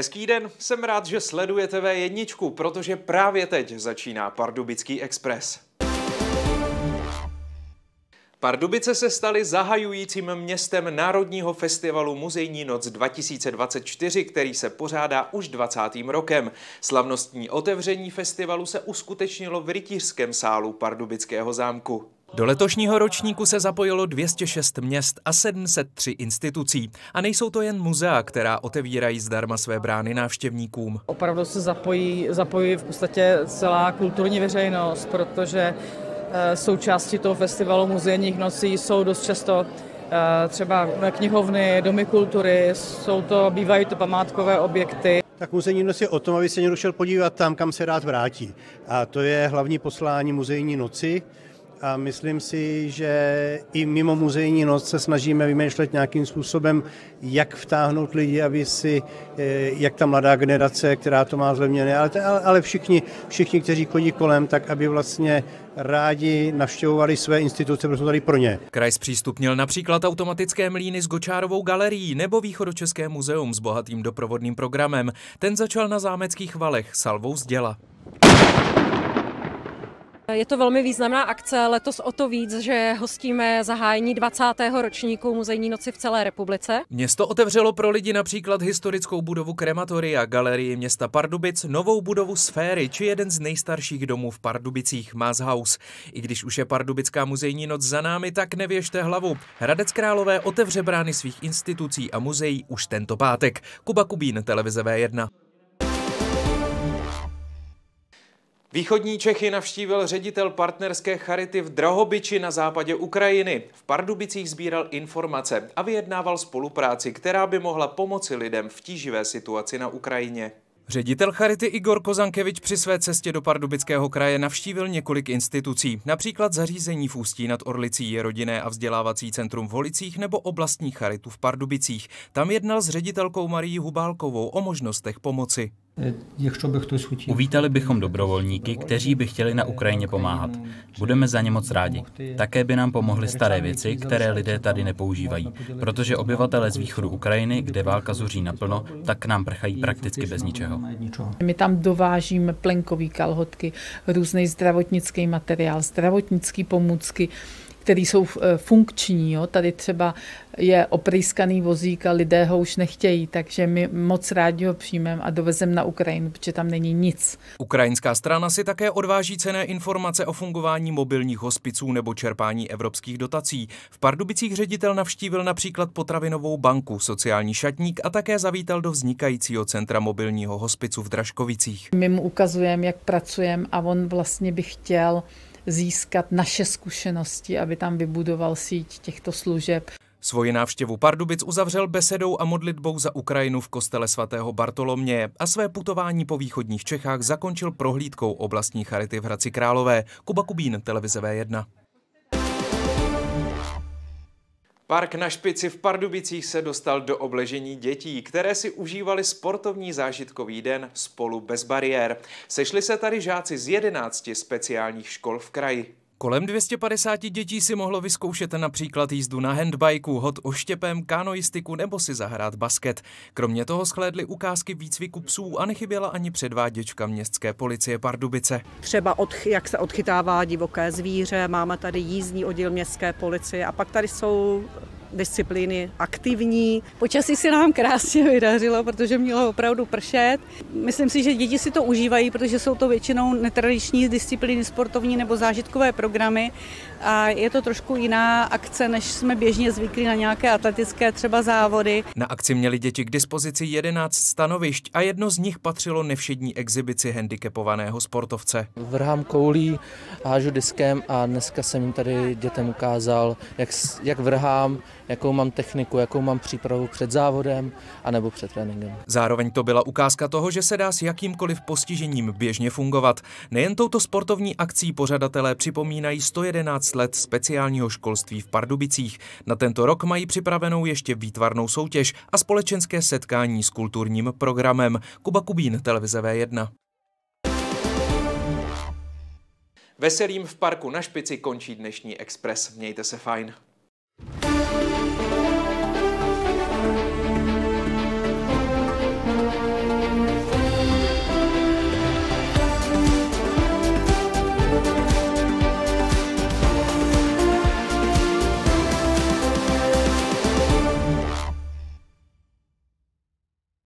Hezký den, jsem rád, že sledujete V1, protože právě teď začíná Pardubický Express. Pardubice se staly zahajujícím městem Národního festivalu Muzejní noc 2024, který se pořádá už 20. rokem. Slavnostní otevření festivalu se uskutečnilo v rytířském sálu Pardubického zámku. Do letošního ročníku se zapojilo 206 měst a 703 institucí. A nejsou to jen muzea, která otevírají zdarma své brány návštěvníkům. Opravdu se zapojí, zapojí v podstatě celá kulturní veřejnost, protože eh, součástí toho festivalu muzejních nocí jsou dost často eh, třeba knihovny, domy kultury, jsou to, bývají to památkové objekty. Tak muzejní noc je o tom, aby se někdo šel podívat tam, kam se rád vrátí. A to je hlavní poslání muzejní noci a myslím si, že i mimo muzejní noc se snažíme vymýšlet nějakým způsobem, jak vtáhnout lidi, aby si, eh, jak ta mladá generace, která to má zlevněné, ale, ale všichni, všichni, kteří chodí kolem, tak aby vlastně rádi navštěvovali své instituce, protože jsou tady pro ně. Kraj zpřístupnil například automatické mlíny s Gočárovou galerií nebo Východočeské muzeum s bohatým doprovodným programem. Ten začal na zámeckých valech salvou z děla. Je to velmi významná akce, letos o to víc, že hostíme zahájení 20. ročníku muzejní noci v celé republice. Město otevřelo pro lidi například historickou budovu krematoria, galerii města Pardubic, novou budovu Sféry či jeden z nejstarších domů v Pardubicích, Maas House. I když už je Pardubická muzejní noc za námi, tak nevěžte hlavu. Hradec Králové otevře brány svých institucí a muzeí už tento pátek. Kuba Kubín, televize V1. Východní Čechy navštívil ředitel partnerské charity v Drahobiči na západě Ukrajiny. V Pardubicích sbíral informace a vyjednával spolupráci, která by mohla pomoci lidem v tíživé situaci na Ukrajině. Ředitel Charity Igor Kozankevič při své cestě do Pardubického kraje navštívil několik institucí, například zařízení v Ústí nad Orlicí rodinné a vzdělávací centrum v Holicích nebo oblastní charitu v Pardubicích. Tam jednal s ředitelkou Marí Hubálkovou o možnostech pomoci. Uvítali bychom dobrovolníky, kteří by chtěli na Ukrajině pomáhat. Budeme za ně moc rádi. Také by nám pomohly staré věci, které lidé tady nepoužívají, protože obyvatele z východu Ukrajiny, kde válka zuří naplno, tak k nám prchají prakticky bez ničeho. My tam dovážíme plenkový kalhotky, různý zdravotnický materiál, zdravotnické pomůcky, které jsou eh, funkční. Jo. Tady třeba je oprýskaný vozík a lidé ho už nechtějí, takže my moc rádi ho přijmeme a dovezeme na Ukrajinu, protože tam není nic. Ukrajinská strana si také odváží cené informace o fungování mobilních hospiců nebo čerpání evropských dotací. V Pardubicích ředitel navštívil například potravinovou banku, sociální šatník a také zavítal do vznikajícího centra mobilního hospicu v Dražkovicích. My mu ukazujeme, jak pracujeme a on vlastně by chtěl získat naše zkušenosti, aby tam vybudoval síť těchto služeb. Svoji návštěvu Pardubic uzavřel besedou a modlitbou za Ukrajinu v kostele svatého Bartoloměje a své putování po východních Čechách zakončil prohlídkou oblastní charity v Hradci Králové. Kuba Kubín, televize V1. Park na špici v Pardubicích se dostal do obležení dětí, které si užívali sportovní zážitkový den spolu bez bariér. Sešli se tady žáci z 11 speciálních škol v kraji. Kolem 250 dětí si mohlo vyzkoušet například jízdu na handbajku, hod oštěpem, kanoistiku nebo si zahrát basket. Kromě toho schlédly ukázky výcviku psů a nechyběla ani předváděčka městské policie Pardubice. Třeba od, jak se odchytává divoké zvíře, máme tady jízdní oddíl městské policie a pak tady jsou disciplíny aktivní. Počasí se nám krásně vydařilo, protože mělo opravdu pršet. Myslím si, že děti si to užívají, protože jsou to většinou netradiční disciplíny sportovní nebo zážitkové programy a je to trošku jiná akce, než jsme běžně zvyklí na nějaké atletické třeba závody. Na akci měli děti k dispozici 11 stanovišť a jedno z nich patřilo nevšední exibici handicapovaného sportovce. Vrhám koulí, hážu diskem a dneska jsem jim tady dětem ukázal, jak, jak vrhám, jakou mám techniku, jakou mám přípravu před závodem anebo před tréninkem. Zároveň to byla ukázka toho, že se dá s jakýmkoliv postižením běžně fungovat. Nejen touto sportovní akcí pořadatelé připomínají 111 let speciálního školství v Pardubicích. Na tento rok mají připravenou ještě výtvarnou soutěž a společenské setkání s kulturním programem. Kuba Kubín, televize V1. Veselým v parku na špici končí dnešní Express. Mějte se fajn.